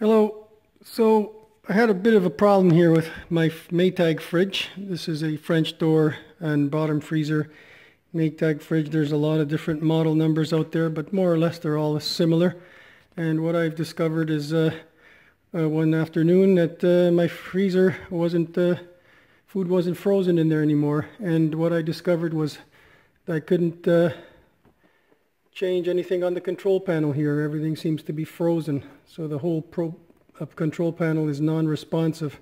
Hello. So I had a bit of a problem here with my Maytag fridge. This is a French door and bottom freezer Maytag fridge. There's a lot of different model numbers out there, but more or less they're all similar. And what I've discovered is uh, uh, one afternoon that uh, my freezer wasn't, uh, food wasn't frozen in there anymore. And what I discovered was I couldn't uh, change anything on the control panel here. Everything seems to be frozen. So the whole uh, control panel is non-responsive.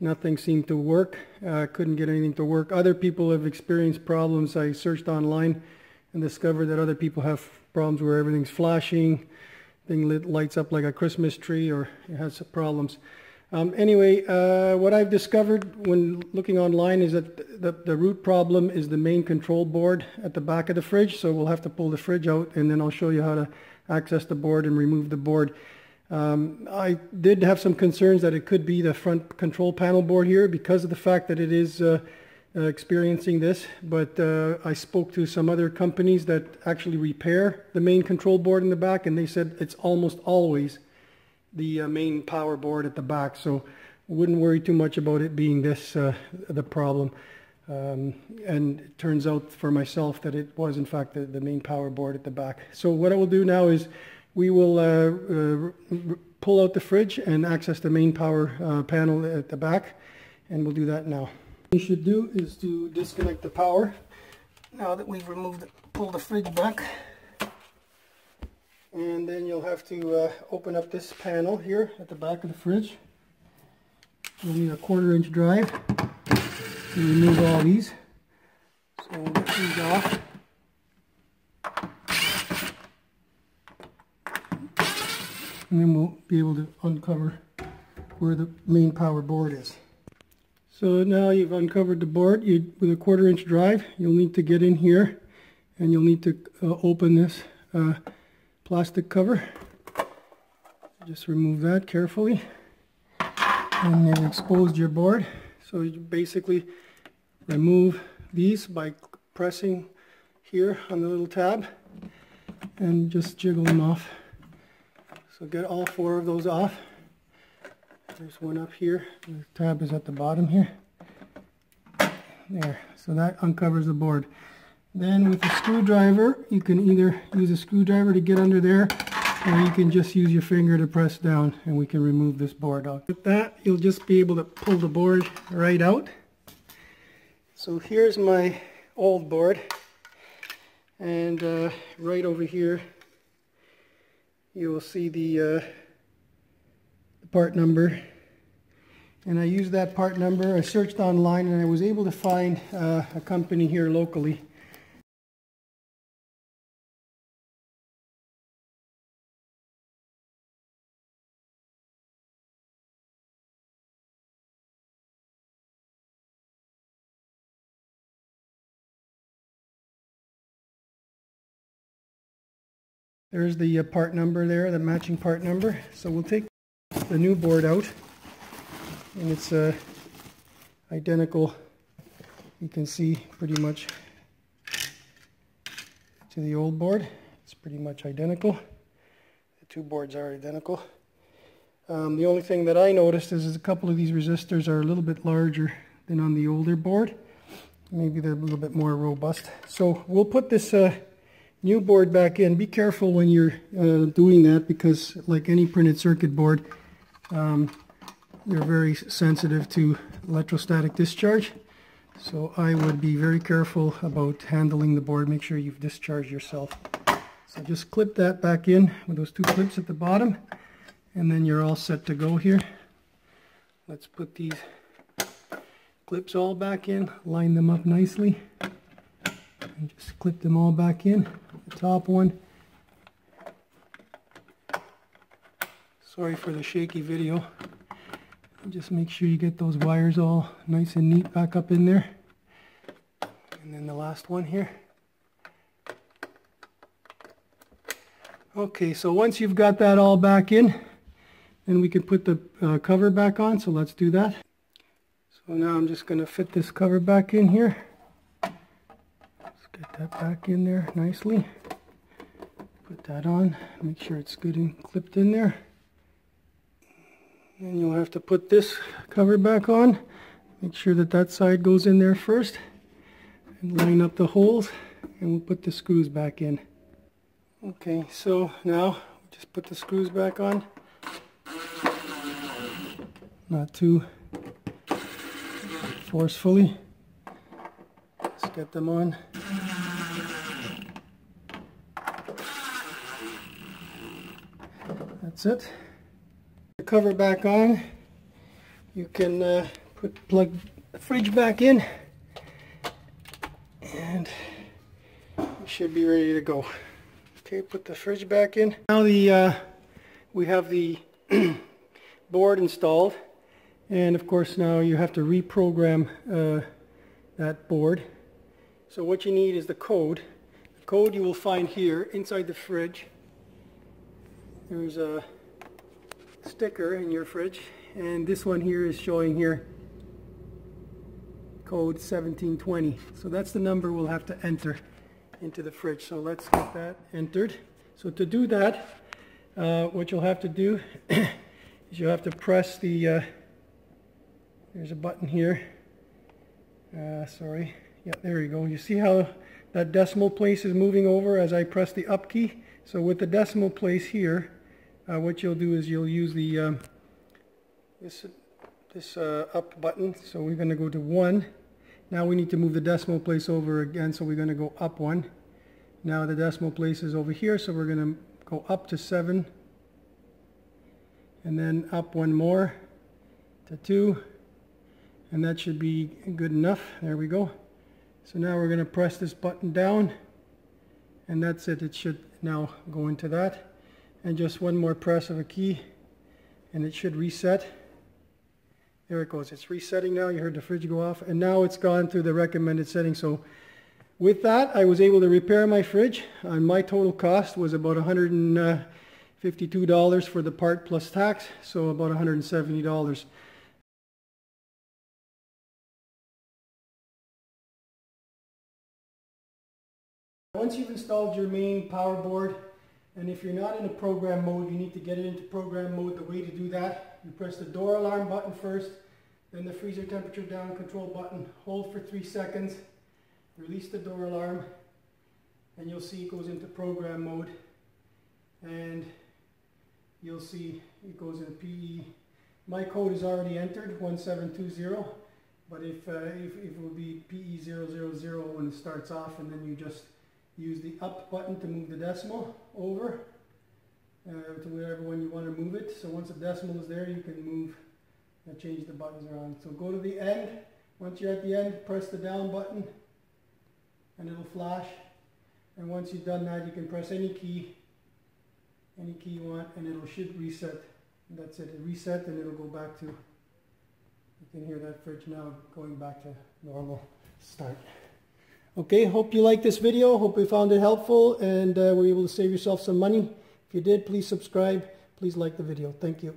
Nothing seemed to work. Uh, couldn't get anything to work. Other people have experienced problems. I searched online and discovered that other people have problems where everything's flashing, thing lit, lights up like a Christmas tree or it has problems. Um, anyway, uh, what I've discovered when looking online is that the, the root problem is the main control board at the back of the fridge. So we'll have to pull the fridge out and then I'll show you how to access the board and remove the board. Um, I did have some concerns that it could be the front control panel board here because of the fact that it is uh, uh, experiencing this. But uh, I spoke to some other companies that actually repair the main control board in the back and they said it's almost always the uh, main power board at the back so wouldn't worry too much about it being this uh, the problem. Um, and it turns out for myself that it was in fact the, the main power board at the back. So what I will do now is we will uh, uh pull out the fridge and access the main power uh, panel at the back and we'll do that now. What you should do is to disconnect the power. Now that we've removed it pull the fridge back and then you'll have to uh, open up this panel here at the back of the fridge. You'll need a quarter inch drive to remove all these. So we'll get these off. And then we'll be able to uncover where the main power board is. So now you've uncovered the board you, with a quarter inch drive. You'll need to get in here and you'll need to uh, open this uh, plastic cover. Just remove that carefully. And you've exposed your board. So you basically remove these by pressing here on the little tab and just jiggle them off. So get all four of those off. There's one up here. The tab is at the bottom here. There. So that uncovers the board. Then with a screwdriver, you can either use a screwdriver to get under there, or you can just use your finger to press down and we can remove this board out. With that, you'll just be able to pull the board right out. So here's my old board. And uh, right over here, you will see the, uh, part number. And I used that part number. I searched online and I was able to find uh, a company here locally There's the uh, part number there, the matching part number. So we'll take the new board out and it's uh, identical, you can see pretty much to the old board. It's pretty much identical. The two boards are identical. Um, the only thing that I noticed is, is a couple of these resistors are a little bit larger than on the older board. Maybe they're a little bit more robust. So we'll put this uh, new board back in. Be careful when you're uh, doing that because like any printed circuit board, um, they're very sensitive to electrostatic discharge. So I would be very careful about handling the board. Make sure you've discharged yourself. So just clip that back in with those two clips at the bottom and then you're all set to go here. Let's put these clips all back in, line them up nicely and just clip them all back in the top one. Sorry for the shaky video. Just make sure you get those wires all nice and neat back up in there. And then the last one here. Okay so once you've got that all back in then we can put the uh, cover back on so let's do that. So now I'm just going to fit this cover back in here Get that back in there nicely. Put that on. Make sure it's good and clipped in there. And you'll have to put this cover back on. Make sure that that side goes in there first. And line up the holes. And we'll put the screws back in. Okay, so now just put the screws back on. Not too forcefully. Get them on. That's it. The cover back on. You can uh, put plug the fridge back in and you should be ready to go. Okay, put the fridge back in. Now the uh, we have the board installed and of course now you have to reprogram uh, that board. So what you need is the code. The code you will find here inside the fridge. There's a sticker in your fridge and this one here is showing here code 1720 so that's the number we'll have to enter into the fridge. So let's get that entered. So to do that uh, what you'll have to do is you'll have to press the uh, there's a button here. Uh, sorry yeah there you go. You see how that decimal place is moving over as I press the up key? So with the decimal place here uh, what you'll do is you'll use the um, this this uh, up button. So we're going to go to 1 now we need to move the decimal place over again so we're going to go up 1 now the decimal place is over here so we're going to go up to 7 and then up one more to 2 and that should be good enough. There we go so now we're going to press this button down and that's it. It should now go into that. And just one more press of a key and it should reset. There it goes. It's resetting now. You heard the fridge go off and now it's gone through the recommended setting so with that I was able to repair my fridge and my total cost was about $152 uh, for the part plus tax so about $170 Once you've installed your main power board and if you're not in a program mode, you need to get it into program mode. The way to do that, you press the door alarm button first, then the freezer temperature down control button, hold for three seconds, release the door alarm, and you'll see it goes into program mode. And you'll see it goes into PE. My code is already entered, 1720, but if, uh, if, if it will be PE000 when it starts off, and then you just use the up button to move the decimal over uh, to wherever one you want to move it. So once the decimal is there, you can move and change the buttons around. So go to the end. Once you're at the end, press the down button and it'll flash. And once you've done that, you can press any key, any key you want, and it'll should reset. And that's it. It reset and it'll go back to, you can hear that fridge now going back to normal start. Okay, hope you liked this video. Hope you found it helpful and uh, were able to save yourself some money. If you did, please subscribe. Please like the video. Thank you.